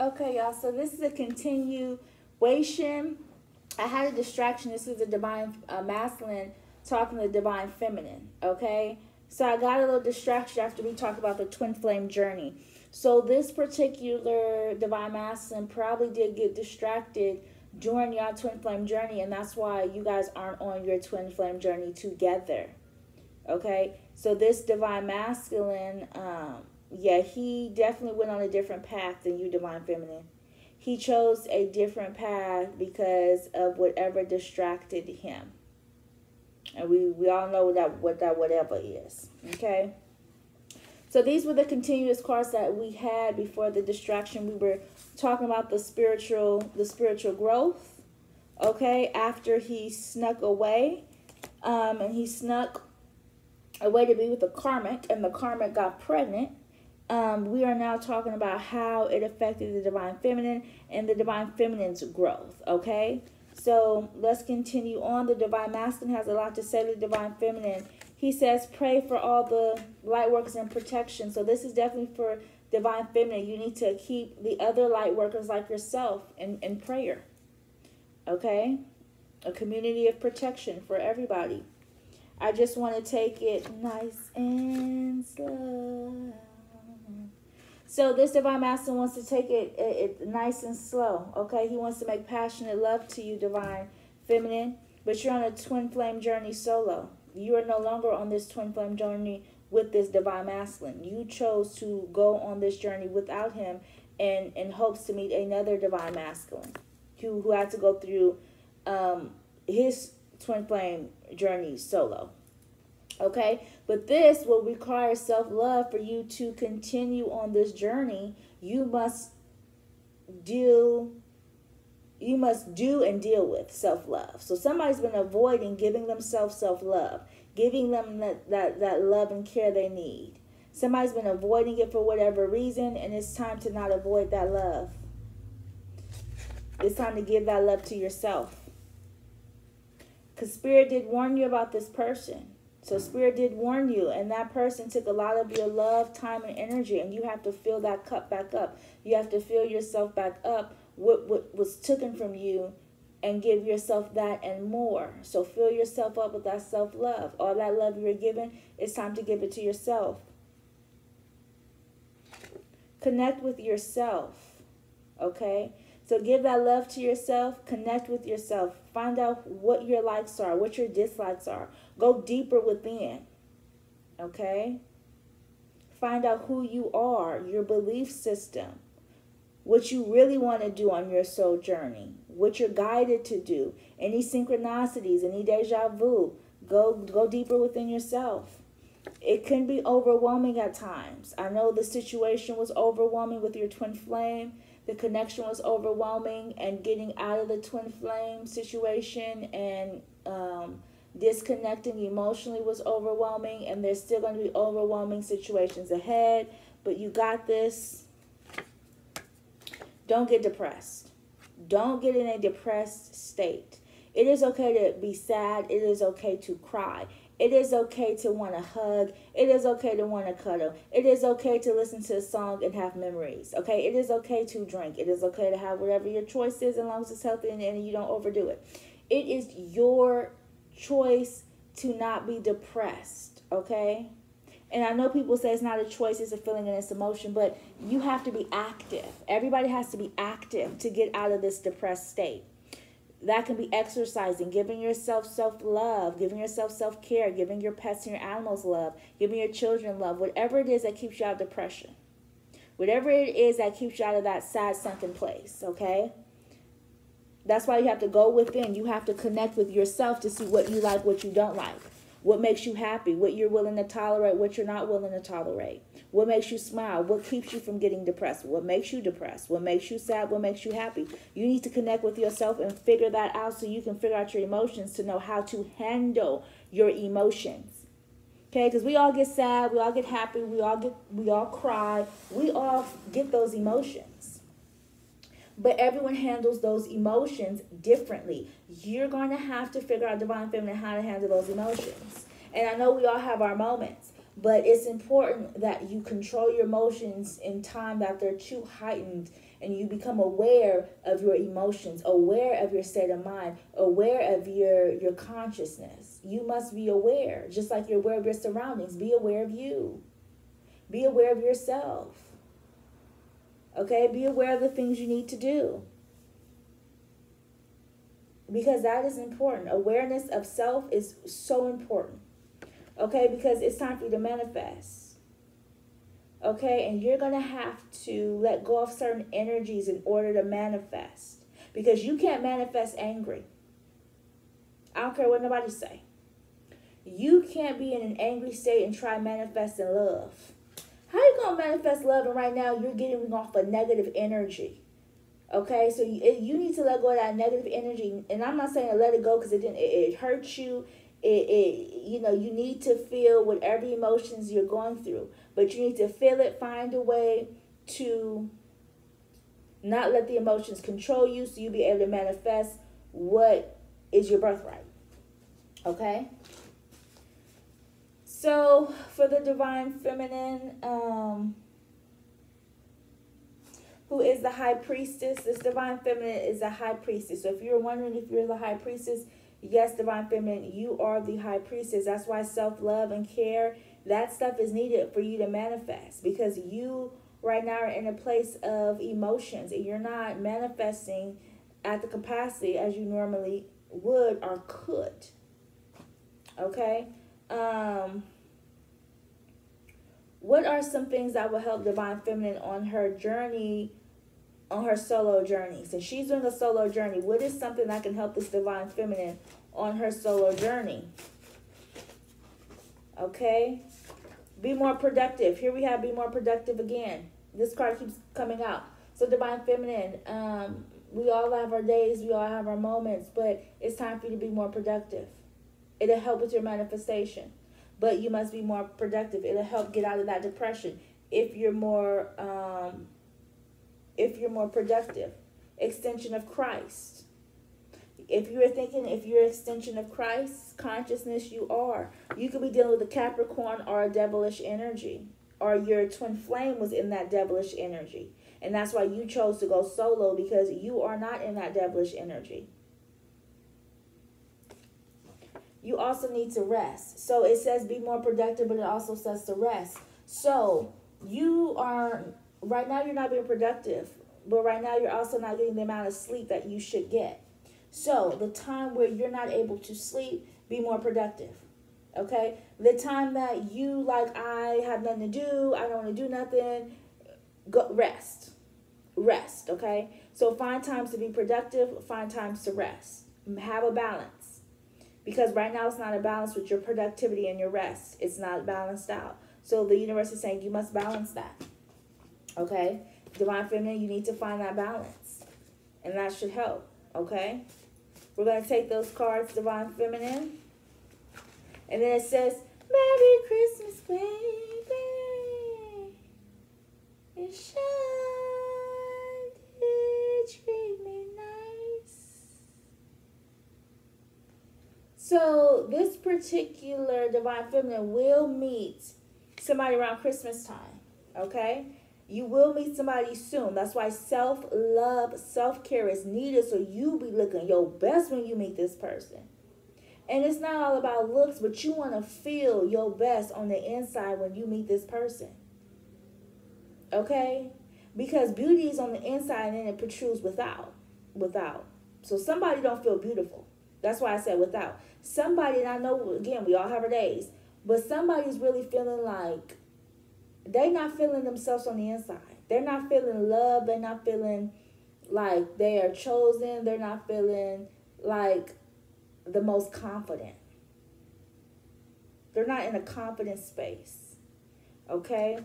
Okay, y'all. So this is a continuation. I had a distraction. This is the divine uh, masculine talking to the divine feminine. Okay. So I got a little distraction after we talked about the twin flame journey. So this particular divine masculine probably did get distracted during your twin flame journey, and that's why you guys aren't on your twin flame journey together. Okay, so this divine masculine, um, yeah, he definitely went on a different path than you, divine feminine. He chose a different path because of whatever distracted him. And we, we all know that what that whatever is. Okay. So these were the continuous cards that we had before the distraction. We were talking about the spiritual the spiritual growth. Okay, after he snuck away, um, and he snuck away to be with the karmic, and the karmic got pregnant. Um, we are now talking about how it affected the divine feminine and the divine feminine's growth. Okay, so let's continue on. The divine masculine has a lot to say to the divine feminine he says, pray for all the light workers and protection. So this is definitely for divine feminine. You need to keep the other light workers like yourself in, in prayer. Okay? A community of protection for everybody. I just want to take it nice and slow. So this divine master wants to take it, it, it nice and slow. Okay? He wants to make passionate love to you, divine feminine. But you're on a twin flame journey solo. You are no longer on this twin flame journey with this divine masculine. You chose to go on this journey without him and in hopes to meet another divine masculine who, who had to go through um, his twin flame journey solo. Okay, but this will require self love for you to continue on this journey. You must deal you must do and deal with self love. So somebody's been avoiding giving themselves self love, giving them that, that, that love and care they need. Somebody's been avoiding it for whatever reason, and it's time to not avoid that love. It's time to give that love to yourself. Because Spirit did warn you about this person. So Spirit did warn you, and that person took a lot of your love, time, and energy, and you have to fill that cup back up. You have to fill yourself back up what, what was taken from you and give yourself that and more. So fill yourself up with that self love. All that love you're given, it's time to give it to yourself. Connect with yourself. Okay? So give that love to yourself, connect with yourself, find out what your likes are, what your dislikes are. Go deeper within. Okay? Find out who you are, your belief system what you really want to do on your soul journey, what you're guided to do, any synchronicities, any deja vu. Go go deeper within yourself. It can be overwhelming at times. I know the situation was overwhelming with your twin flame. The connection was overwhelming, and getting out of the twin flame situation and um, disconnecting emotionally was overwhelming. And there's still going to be overwhelming situations ahead, but you got this don't get depressed. Don't get in a depressed state. It is okay to be sad. It is okay to cry. It is okay to want to hug. It is okay to want to cuddle. It is okay to listen to a song and have memories. Okay. It is okay to drink. It is okay to have whatever your choice is as long as it's healthy and, and you don't overdo it. It is your choice to not be depressed. Okay. And I know people say it's not a choice, it's a feeling and it's emotion, but you have to be active. Everybody has to be active to get out of this depressed state. That can be exercising, giving yourself self love, giving yourself self care, giving your pets and your animals love, giving your children love, whatever it is that keeps you out of depression. Whatever it is that keeps you out of that sad, sunken place, okay? That's why you have to go within. You have to connect with yourself to see what you like, what you don't like what makes you happy, what you're willing to tolerate, what you're not willing to tolerate, what makes you smile, what keeps you from getting depressed, what makes you depressed, what makes you sad, what makes you happy. You need to connect with yourself and figure that out so you can figure out your emotions to know how to handle your emotions. Okay, because we all get sad, we all get happy, we all get we all cry, we all get those emotions but everyone handles those emotions differently. You're going to have to figure out divine feminine how to handle those emotions. And I know we all have our moments, But it's important that you control your emotions in time that they're too heightened and you become aware of your emotions, aware of your state of mind, aware of your your consciousness. You must be aware, just like you're aware of your surroundings. Be aware of you. Be aware of yourself. Okay? Be aware of the things you need to do. Because that is important. Awareness of self is so important. Okay? Because it's time for you to manifest okay? And you're going to have to let go of certain energies in order to manifest because you can't manifest angry. I don't care what nobody say. You can't be in an angry state and try manifesting love. How you to manifest love and right now you're getting off a negative energy? Okay, so you, you need to let go of that negative energy. And I'm not saying let it go because it didn't, it, it hurts you. It, it, you know, you need to feel whatever emotions you're going through but you need to feel it, find a way to not let the emotions control you so you be able to manifest what is your birthright. Okay? So for the divine feminine, um, who is the high priestess, this divine feminine is a high priestess. So if you're wondering if you're the high priestess, yes, divine feminine, you are the high priestess. That's why self love and care that stuff is needed for you to manifest because you right now are in a place of emotions and you're not manifesting at the capacity as you normally would or could. Okay? Um what are some things that will help divine feminine on her journey on her solo journey so she's doing a solo journey what is something that can help this divine feminine on her solo journey okay be more productive. Here we have be more productive again. This card keeps coming out. So divine feminine, um, we all have our days, we all have our moments, but it's time for you to be more productive. It'll help with your manifestation. But you must be more productive. It'll help get out of that depression if you're more um, if you're more productive. Extension of Christ. If you're thinking, if you're extension of Christ's consciousness, you are. You could be dealing with a Capricorn or a devilish energy, or your twin flame was in that devilish energy. And that's why you chose to go solo because you are not in that devilish energy. You also need to rest. So it says be more productive, but it also says to rest. So you are, right now, you're not being productive, but right now, you're also not getting the amount of sleep that you should get. So, the time where you're not able to sleep, be more productive. Okay? The time that you, like, I have nothing to do, I don't want to do nothing, go rest. Rest, okay? So, find times to be productive, find times to rest. Have a balance. Because right now it's not a balance with your productivity and your rest. It's not balanced out. So, the universe is saying you must balance that. Okay? Divine Feminine, you need to find that balance. And that should help. Okay? We're going to take those cards, Divine Feminine. And then it says, Merry Christmas, baby. And should treat me nice. So this particular Divine Feminine will meet somebody around Christmas time. Okay? You will meet somebody soon. That's why self love, self care is needed. So you be looking your best when you meet this person. And it's not all about looks, but you want to feel your best on the inside when you meet this person. Okay? Because beauty is on the inside and it protrudes without. Without. So somebody don't feel beautiful. That's why I said without. Somebody, and I know again, we all have our days, but somebody's really feeling like they're not feeling themselves on the inside. They're not feeling love. They're not feeling like they are chosen. They're not feeling like the most confident. They're not in a confident space. Okay?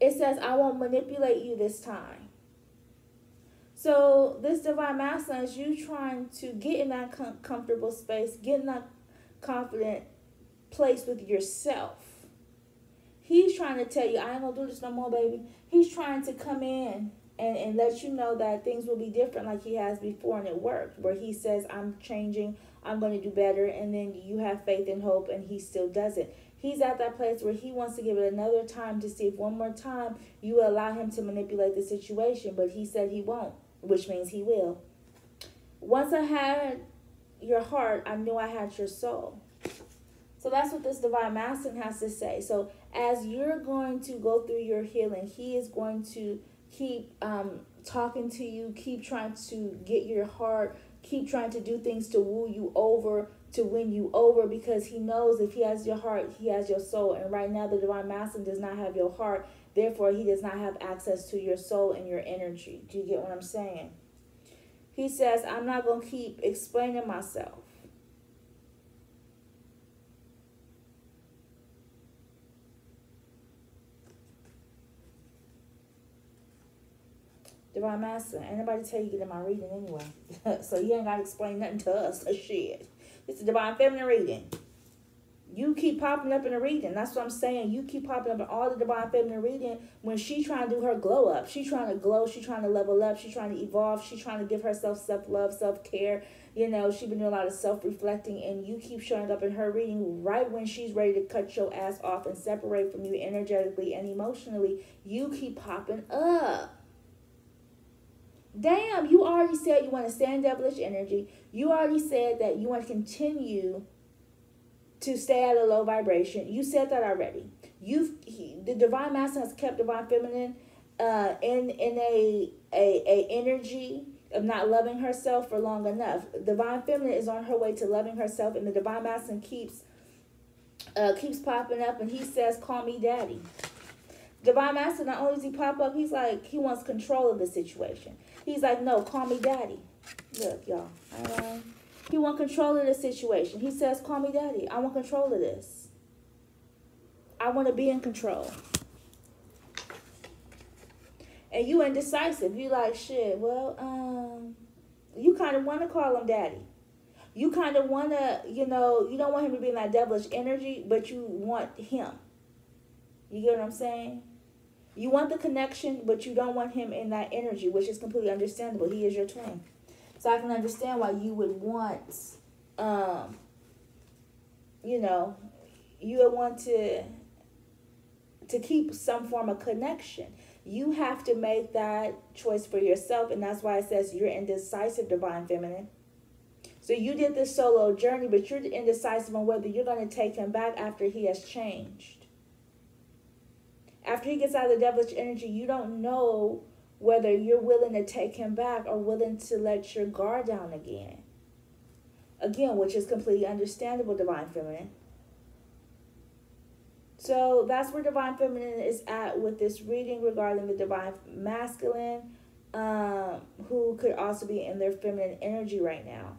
It says, I won't manipulate you this time. So, this divine masculine is you trying to get in that com- comfortable space, get in that confident place with yourself He's trying to tell you, I ain't gonna do this no more, baby. He's trying to come in and, and let you know that things will be different like he has before and it worked. Where he says, I'm changing, I'm gonna do better, and then you have faith and hope and he still doesn't. He's at that place where he wants to give it another time to see if one more time you will allow him to manipulate the situation. But he said he won't, which means he will. Once I had your heart, I knew I had your soul. So that's what this divine masculine has to say. So as you're going to go through your healing, he is going to keep um, talking to you, keep trying to get your heart, keep trying to do things to woo you over, to win you over, because he knows if he has your heart, he has your soul. And right now, the divine masculine does not have your heart. Therefore, he does not have access to your soul and your energy. Do you get what I'm saying? He says, I'm not going to keep explaining myself. Divine Master, anybody tell you get in my reading anyway. so you ain't got to explain nothing to us. Shit. It's a Divine Feminine reading. You keep popping up in the reading. That's what I'm saying. You keep popping up in all the Divine Feminine reading when she trying to do her glow up. She trying to glow. She trying to level up. She trying to evolve. She trying to give herself self-love, self-care. You know, she been doing a lot of self-reflecting and you keep showing up in her reading right when she's ready to cut your ass off and separate from you energetically and emotionally. You keep popping up. Damn, you already said you want to stand devilish energy. You already said that you want to continue to stay at a low vibration. You said that already. You've he, the divine master has kept divine feminine uh, in in a, a a energy of not loving herself for long enough. Divine feminine is on her way to loving herself, and the divine masculine keeps uh, keeps popping up, and he says, "Call me daddy." Divine master not only does he pop up, he's like he wants control of the situation. He's like, "No, call me daddy." Look, y'all. Uh, he want control of the situation. He says, "Call me daddy. I want control of this. I want to be in control." And you indecisive. You like shit. Well, um, you kind of want to call him daddy. You kind of want to, you know, you don't want him to be in that devilish energy, but you want him. You get what I'm saying? You want the connection, but you don't want him in that energy, which is completely understandable. He is your twin. So I can understand why you would want, um, you know, you would want to to keep some form of connection. You have to make that choice for yourself, and that's why it says you're indecisive, divine feminine. So you did this solo journey, but you're indecisive on whether you're going to take him back after he has changed. After he gets out of the devilish energy, you don't know whether you're willing to take him back or willing to let your guard down again. Again, which is completely understandable, Divine Feminine. So that's where Divine Feminine is at with this reading regarding the Divine Masculine, um, who could also be in their feminine energy right now.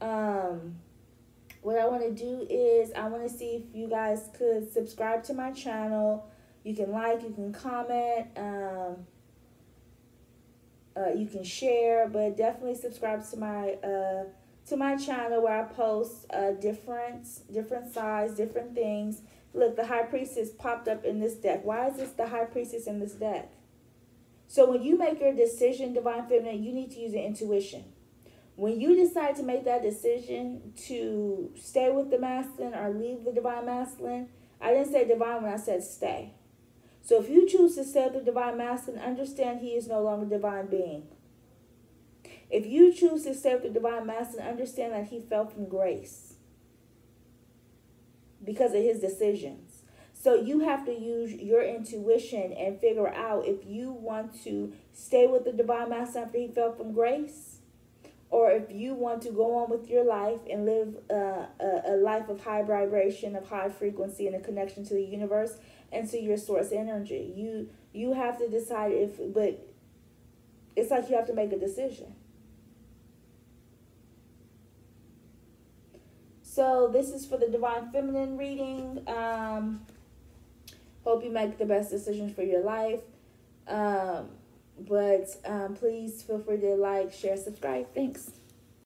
Um, what I want to do is I want to see if you guys could subscribe to my channel. You can like, you can comment. Um, uh, you can share, but definitely subscribe to my uh, to my channel where I post uh, different different size, different things. Look, the High Priestess popped up in this deck. Why is this the High Priestess in this deck? So when you make your decision, Divine Feminine, you need to use your intuition. When you decide to make that decision to stay with the masculine or leave the divine masculine, I didn't say divine when I said stay. So if you choose to stay the divine master masculine, understand he is no longer divine being. If you choose to stay the divine master masculine, understand that he fell from grace because of his decisions. So you have to use your intuition and figure out if you want to stay with the divine master after he fell from grace, or if you want to go on with your life and live uh, life of high vibration, of high frequency, and a connection to the universe and to your source energy. You you have to decide if but it's like you have to make a decision. So this is for the divine feminine reading. Um, hope you make the best decisions for your life. Um, but um, please feel free to like, share, subscribe. Thanks.